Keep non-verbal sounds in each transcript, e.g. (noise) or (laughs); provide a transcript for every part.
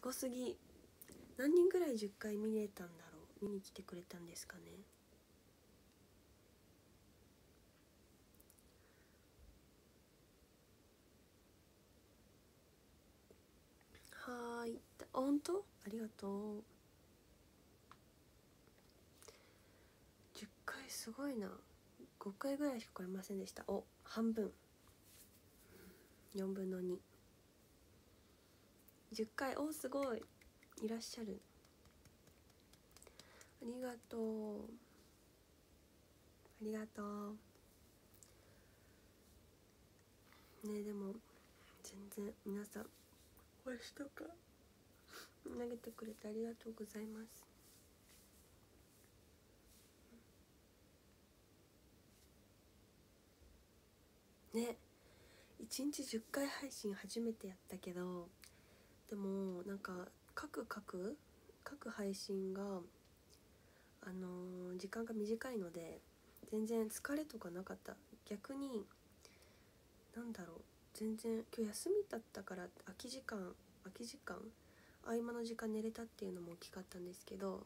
すごすぎ。何人ぐらい10回見れたんだろう？見に来てくれたんですかね？はい。あ本当？ありがとう。10回すごいな。5回ぐらいしか来れませんでした。お半分。4分の2 10回おすごい。いらっしゃる。ありがとう。ありがとう。ねでも全然皆さん星とか投げてくれてありがとうございます。ね1日10回配信初めてやったけどでもなんか各各各配信があのー時間が短いので全然疲れとかなかった。逆になんだろう。全然今日休みだったから空き時間空き時間合間の時間寝れたっていうのも大きかったんですけど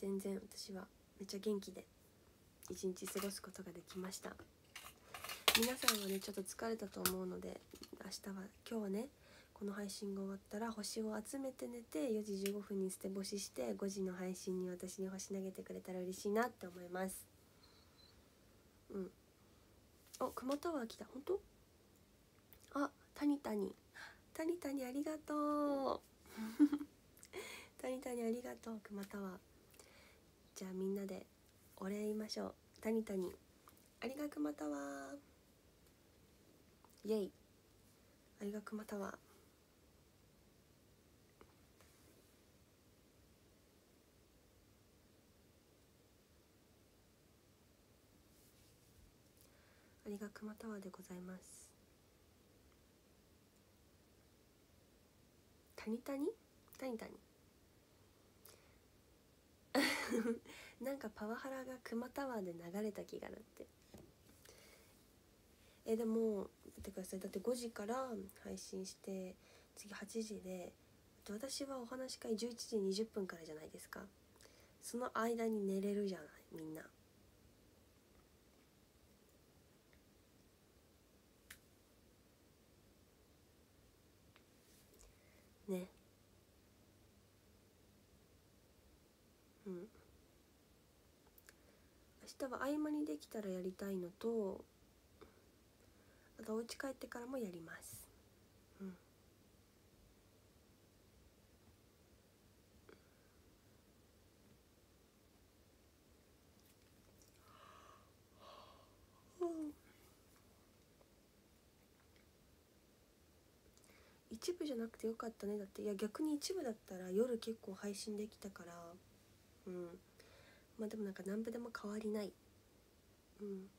全然私はめっちゃ元気で一日過ごすことができました。皆さんはねちょっと疲れたと思うので明日は今日はねこの配信が終わったら星を集めて寝て4時15分に捨て干しして5時の配信に私に星投げてくれたら嬉しいなって思います。うん。お熊タワー来た。本当？あタニタニタニタニありがとう。タニタニありがとう熊タワーじゃあみんなでお礼言いましょう。タニタニありが熊タワーイェイ。ありが熊タワーありが熊タワーでございます。タニタニタニタニなんかパワハラが熊タワーで流れた気がだって。えでも見てください。だって5時から配信して次8時で私はお話会11時20分からじゃないですか。その間に寝れるじゃないみんな。ね。うん。明日は合間にできたらやりたいのととお家帰ってからもやります。うん。一部じゃなくてよかったね。だっていや逆に一部だったら夜結構配信できたから。うん。まあでもなんか何部でも変わりない。うん。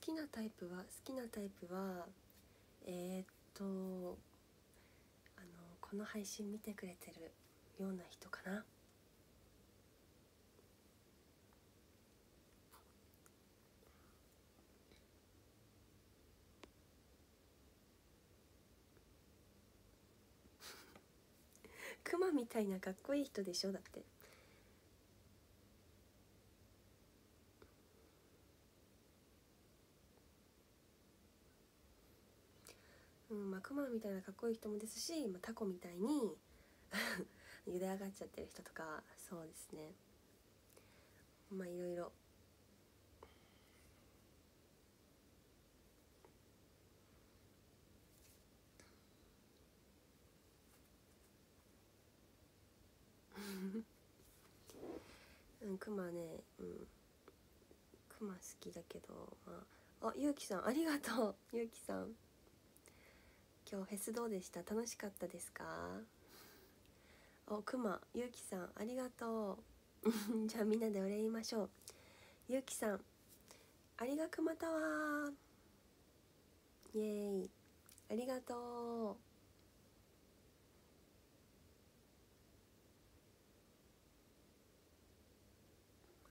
きなタイプは好きなタイプはえー、っとあのこの配信見てくれてるような人かな。(laughs) クマみたいなかっこいい人でしょだってまあクマみたいなかっこいい人もですし、まあ、タコみたいに (laughs) 茹で上がっちゃってる人とかそうですね。まあいろいろ。うんクマねうん。クマ好きだけどまあ。あゆうきさんありがとう。ゆうきさん。今日フェスどうでした？楽しかったですか？おくまゆうきさんありがとう。(laughs) じゃあみんなでお礼言いましょう。ゆうきさんありがくまたわ。イエーイ。ありがとう。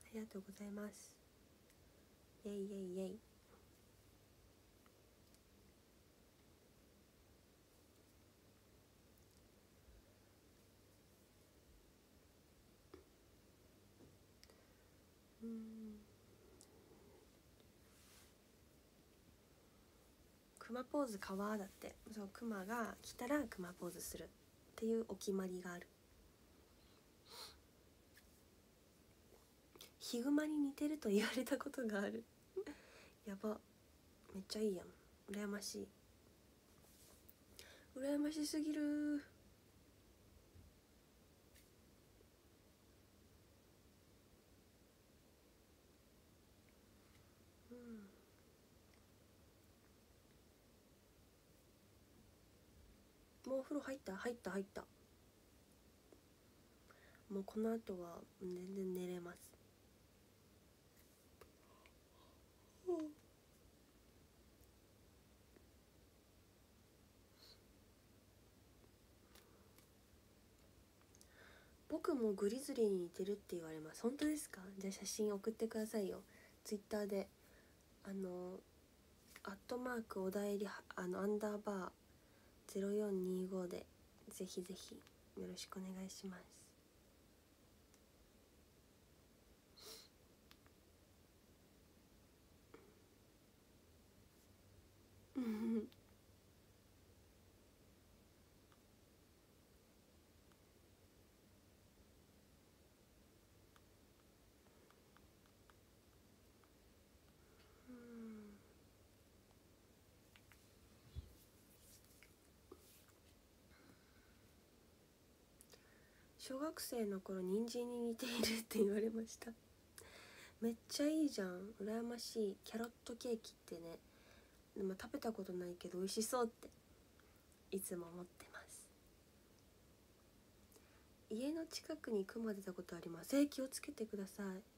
ありがとうございます。イェイイェイイェイ。熊ポーズかわだって。そう熊が来たら熊ポーズするっていうお決まりがある。ヒグマに似てると言われたことがある。(laughs) やば。めっちゃいいやん。羨ましい。羨ましすぎる。もうお風呂入った入った入った。もうこの後は全然寝れます。僕もグリズリーに似てるって言われます。本当ですか？じゃあ写真送ってくださいよ。ツイッターで。あのアットマークおだえりあのアンダーバー0425でぜひぜひよろしくお願いします。う (laughs) ん小学生の頃人参に似ているって言われました。めっちゃいいじゃん。羨ましい。キャロットケーキってね。でも食べたことないけど美味しそうって。いつも思ってます。家の近くに熊出たことあります。え気をつけてください。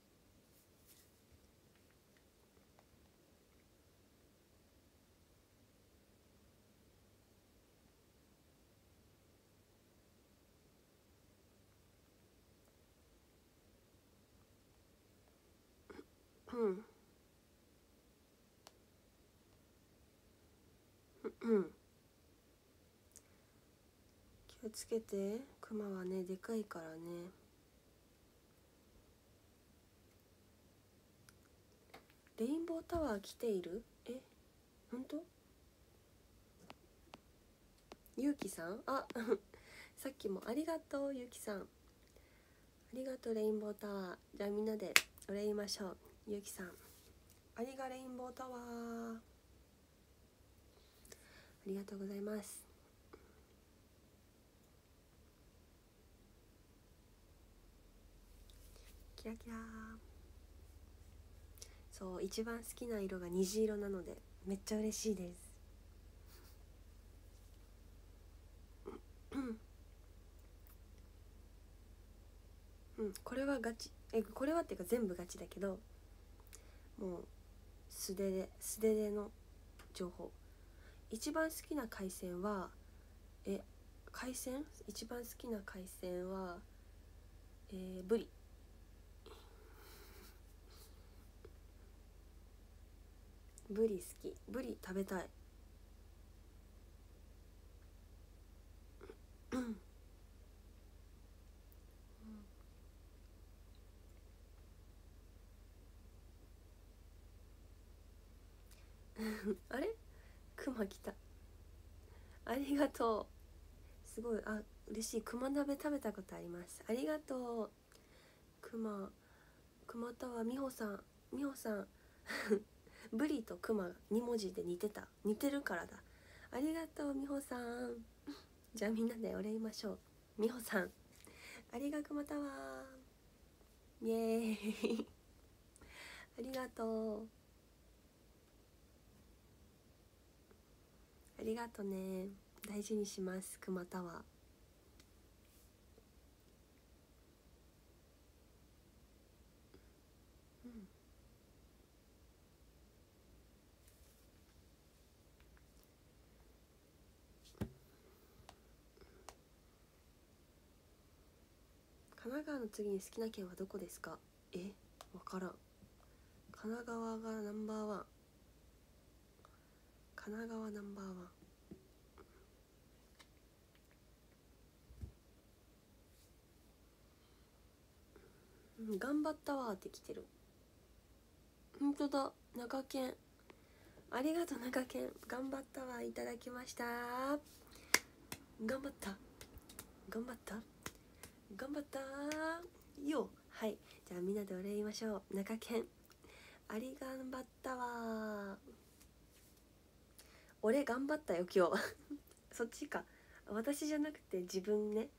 うん。うん。気をつけて。クマはねでかいからね。レインボータワー来ている？え？本当？ゆうきさん？あ (laughs) さっきもありがとうゆうきさん。ありがとうレインボータワー。じゃあみんなでお礼言いましょう。ゆうきさん。ありがレインボータワー。ありがとうございます。キラキラそう一番好きな色が虹色なのでめっちゃ嬉しいです。うん。これはガチえこれはっていうか全部ガチだけどもう素手で素手での情報。一番好きな海鮮はえ海鮮一番好きな海鮮はえー、ブリ。ブリ好き。ブリ食べたいあれクマ来た。ありがとう。すごい。あ嬉しい。熊鍋食べたことあります。ありがとう。クマ熊田は美穂さん。美穂さん。(laughs) ブリとクマ2文字で似てた。似てるからだ。ありがとう美穂さん。じゃあみんなでお礼言いましょう。美穂さん。ありがくまたわイエーイ。ありがとう。ありがとね。大事にします熊タワーうん。神奈川の次に好きな県はどこですか？えわからん。神奈川がナンバーワン。神奈川ナンバーワン。うん頑張ったわーって来てる。ほんとだ中堅ありがとう中堅頑張ったわいただきました。頑張った。頑張った。頑張ったよはい。じゃあみんなでお礼言いましょう。中堅あり頑張ったわ俺頑張ったよ今日。(laughs) そっちか。私じゃなくて自分ね。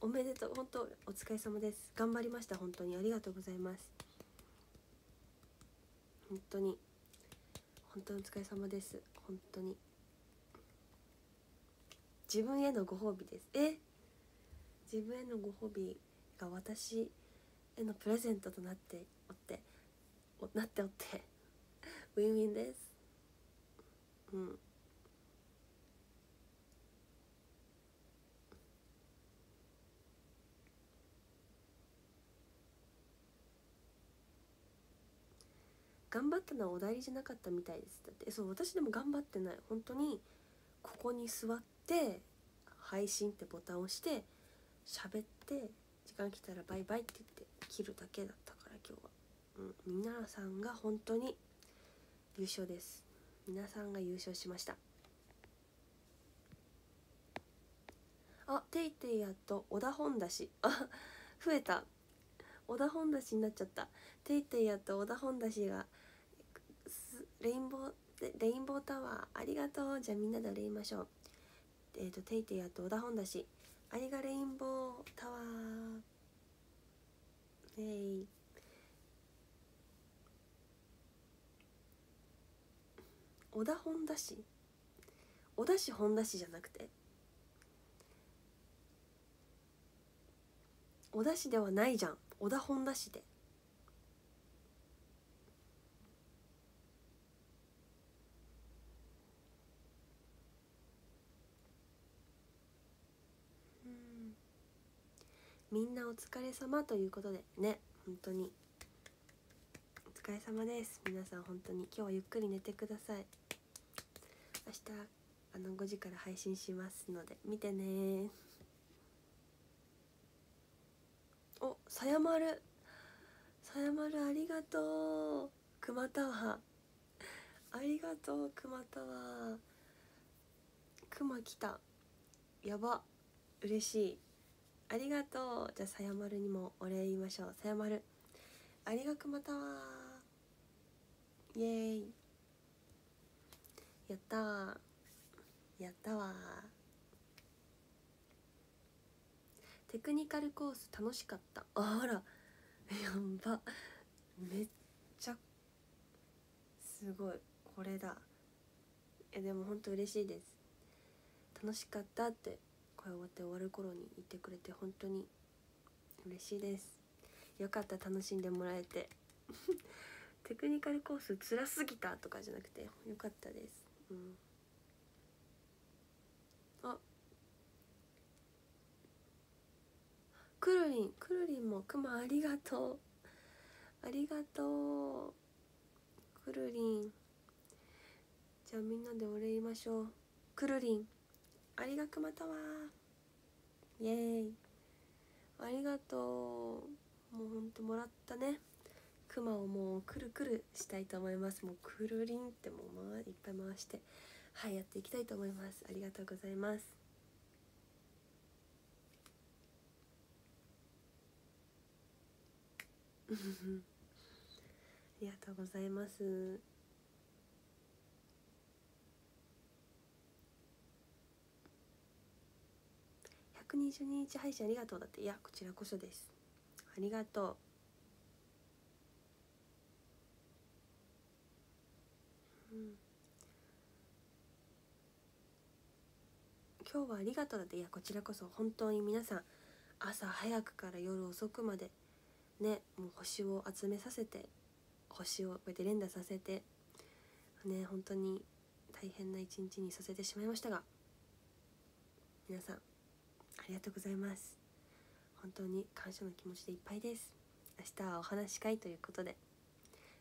おめでとう。本当お疲れ様です。頑張りました。本当に。ありがとうございます。本当に。本当にお疲れ様です。本当に。自分へのご褒美です。え？自分へのご褒美が私へのプレゼントとなっておってなっておって。(laughs) ウィンウィンです。うん。頑張ったのはお題じゃなかったみたいです。だってそう私でも頑張ってない。本当にここに座って配信ってボタンを押して喋って時間来たらバイバイって言って切るだけだったから今日は、うん、皆さんが本当に優勝です。皆さんが優勝しました。あテイテイやっと小田本だし。あ (laughs) 増えた。小田本だしになっちゃった。テイテイやっと小田本だしがレインボーレインボータワーありがとう。じゃあみんなで礼言いましょう。えっ、ー、とテイテイやと小田本だし。ありがレインボータワー。えい。小田本田市小田市本田市じゃなくて。小田市ではないじゃん。小田本田市で。みんなお疲れ様ということでね本当に。お疲れ様です。皆さん本当に今日はゆっくり寝てください。明日あの5時から配信しますので見てね。おさやまる。さやまるありがとう。熊タワーありがとう熊タワー熊来た。やば。嬉しい。ありがとう。じゃあさやまるにもお礼言いましょう。さやまる。ありがくまたわイエーイ。やったわやったわテクニカルコース楽しかった。あら。やんば。めっちゃすごい。これだ。えでもほんと嬉しいです。楽しかったって。終わって終わる頃に言ってくれて本当に嬉しいです。よかった楽しんでもらえて。(laughs) テクニカルコース辛すぎたとかじゃなくてよかったです。うん。あ。くるりんくるりんもくまありがとう。ありがとう。くるりん。じゃあみんなでお礼言いましょう。くるりん。ありがくまたわ。イエーイ。ありがとう。もうほんともらったね。クマをもうくるくるしたいと思います。もうくるりんってもう、ま、いっぱい回してはいやっていきたいと思います。ありがとうございます。(laughs) ありがとうございます。120日配信ありがとうだって。いやこちらこそです。ありがとう、今日はありがとうだっていやこちらこそ本当に皆さん朝早くから夜遅くまでねもう星を集めさせて星をこうやって連打させてね本当に大変な一日にさせてしまいましたが皆さんありがとうございます。本当に感謝の気持ちでいっぱいです。明日はお話し会ということで。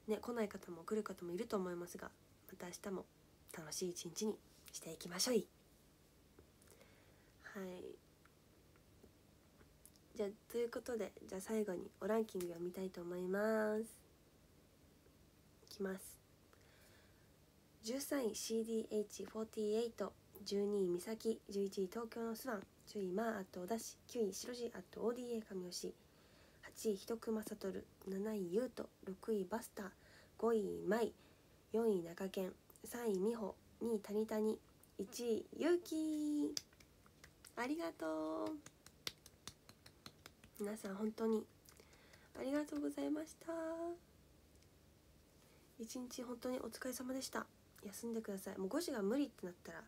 ね来ない方も来る方もいると思いますがまた明日も楽しい一日にしていきましょう。いはい。じゃあということでじゃあ最後におランキングを見たいと思います。いきます。13位 CDH4812 位美咲11位東京のスワン。10位マーアット小田市9位白地アット ODA 上吉8位ひとくまさとる7位ゆうと6位バスター5位まい4位中堅3位みほ2位たにたに1位ゆうきありがとう。皆さん本当に。ありがとうございました。一日本当にお疲れ様でした。休んでください。もう5時が無理ってなったらも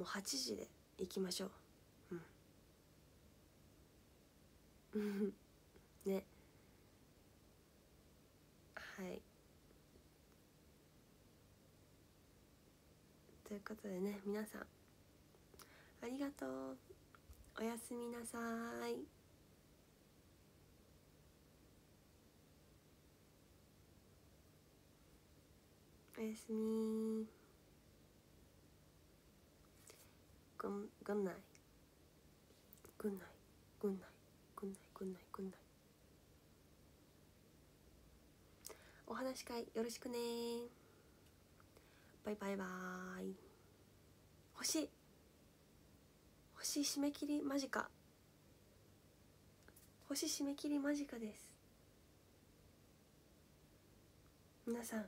う8時で行きましょううん (laughs) ね。はい。ということでね皆さん。ありがとう。おやすみなさい。おやすみ。ぐんぐんない。ぐんない。ぐんない。ぐんないぐんないぐんない。お話し会よろしくね。バイバイバイ。星。星締め切り間近。星締め切り間近です。皆さん。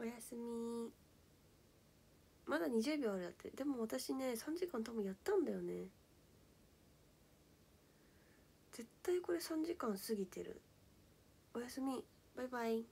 おやすみ。まだ20秒あるだって。でも私ね3時間多分やったんだよね。絶対これ3時間過ぎてる。おやすみ。バイバイ。